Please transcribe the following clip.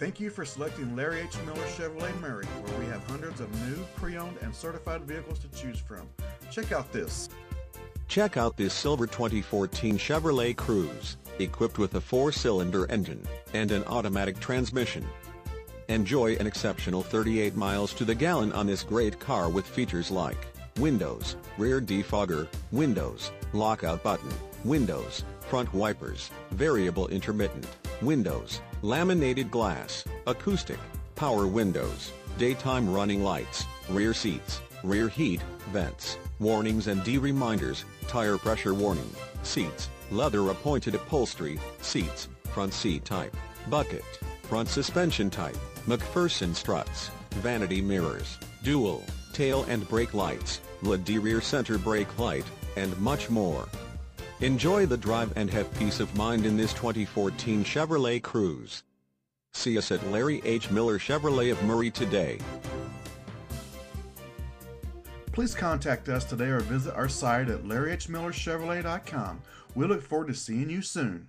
Thank you for selecting Larry H. Miller Chevrolet Murray, where we have hundreds of new, pre-owned, and certified vehicles to choose from. Check out this. Check out this silver 2014 Chevrolet Cruze, equipped with a four-cylinder engine and an automatic transmission. Enjoy an exceptional 38 miles to the gallon on this great car with features like windows, rear defogger, windows, lockout button, windows, front wipers, variable intermittent, windows, laminated glass, acoustic, power windows, daytime running lights, rear seats, rear heat, vents, warnings and D-reminders, tire pressure warning, seats, leather appointed upholstery, seats, front seat type, bucket, front suspension type, MacPherson struts, vanity mirrors, dual, tail and brake lights, LED rear center brake light, and much more. Enjoy the drive and have peace of mind in this 2014 Chevrolet Cruze. See us at Larry H. Miller Chevrolet of Murray today. Please contact us today or visit our site at larryhmillerchevrolet.com. We look forward to seeing you soon.